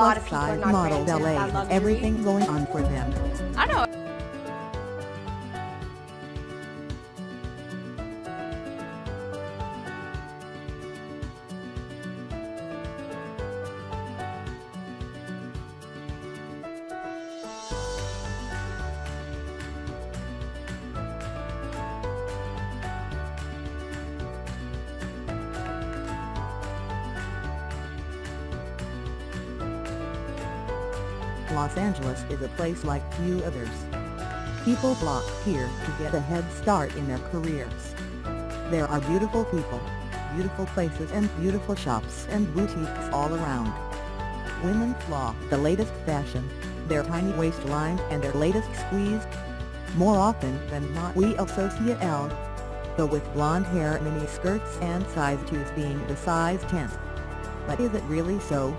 lot of people are not model LA that has luxury. everything going on for them. I know. Los Angeles is a place like few others. People flock here to get a head start in their careers. There are beautiful people, beautiful places and beautiful shops and boutiques all around. Women flaw the latest fashion, their tiny waistlines and their latest squeeze. More often than not we associate L. Though with blonde hair mini skirts and size 2s being the size 10. But is it really so?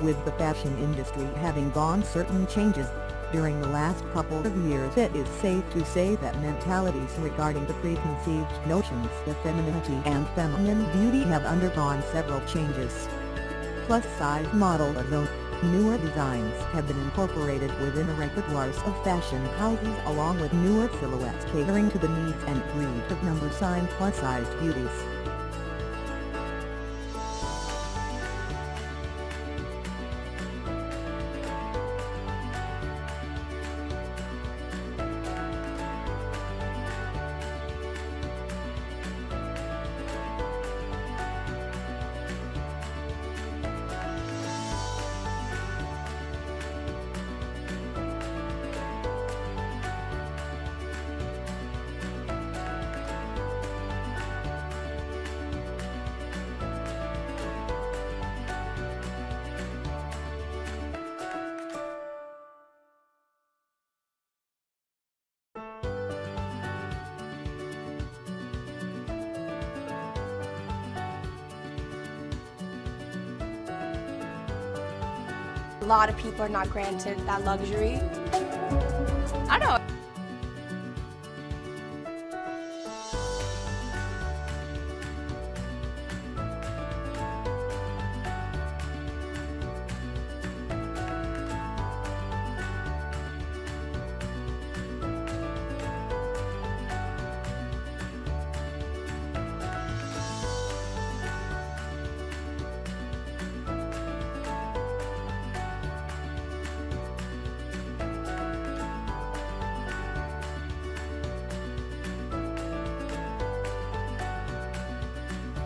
With the fashion industry having gone certain changes during the last couple of years it is safe to say that mentalities regarding the preconceived notions of femininity and feminine beauty have undergone several changes. Plus-size model alone, newer designs have been incorporated within the repertoires of fashion houses along with newer silhouettes catering to the needs and greed of number-signed plus-sized beauties. Lot of people are not granted that luxury. I know.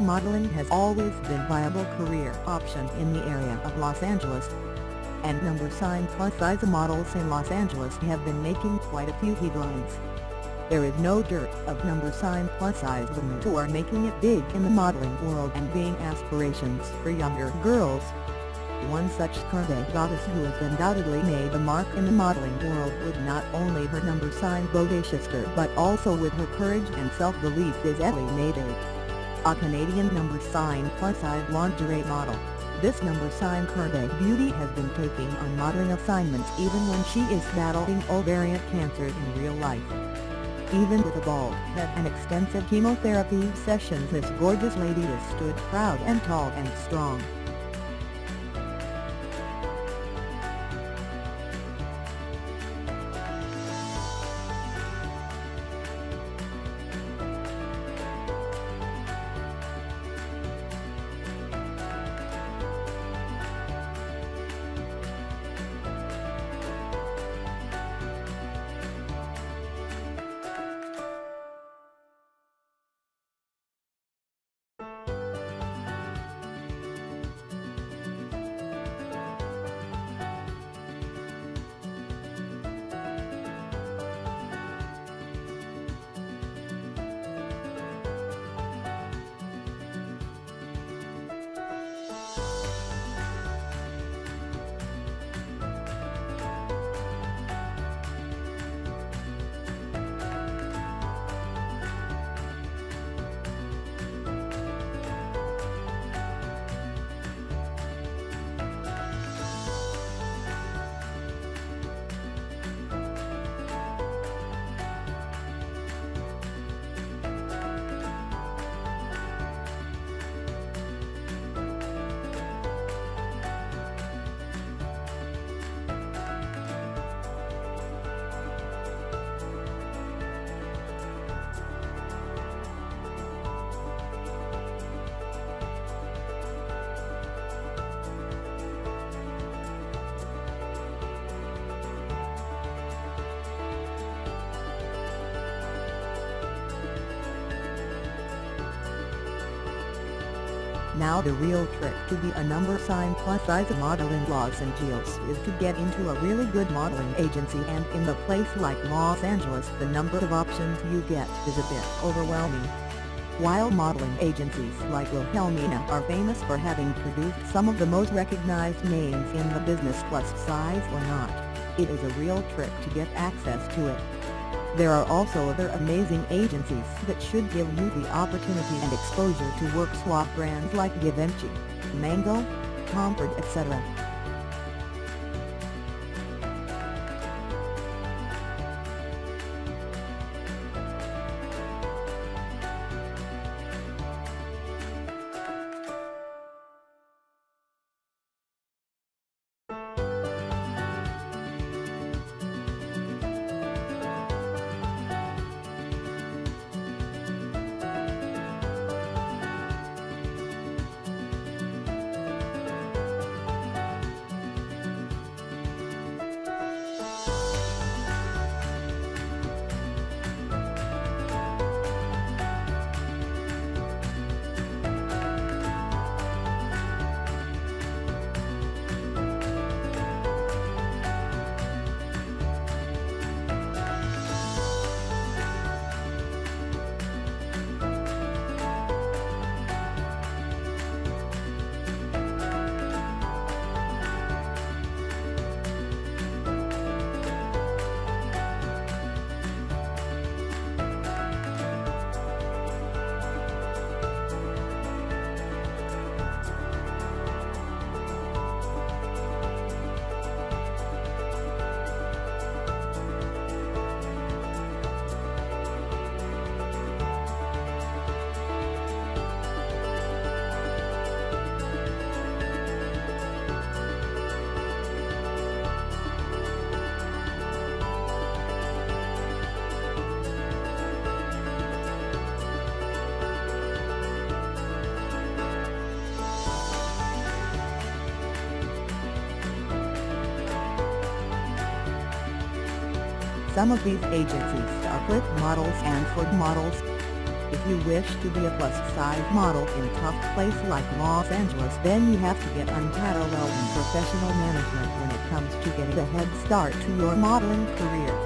Modeling has always been viable career option in the area of Los Angeles. And number sign plus size models in Los Angeles have been making quite a few headlines. There is no dearth of number sign plus size women who are making it big in the modeling world and being aspirations for younger girls. One such curvy goddess who has undoubtedly made a mark in the modeling world with not only her number sign bodacious but also with her courage and self-belief is Elly Mayday a Canadian number sign plus-size lingerie model. This number sign curvy beauty has been taking on modeling assignments even when she is battling ovarian cancer in real life. Even with a bald head and extensive chemotherapy sessions this gorgeous lady has stood proud and tall and strong. Now the real trick to be a number sign plus size model in Los Angeles is to get into a really good modeling agency and in a place like Los Angeles the number of options you get is a bit overwhelming. While modeling agencies like Wilhelmina are famous for having produced some of the most recognized names in the business plus size or not, it is a real trick to get access to it. There are also other amazing agencies that should give you the opportunity and exposure to work swap brands like Givenchy, Mango, Comfort etc. Some of these agencies are Flip models and Ford models. If you wish to be a plus-size model in a tough place like Los Angeles then you have to get unparalleled in professional management when it comes to getting a head start to your modeling career.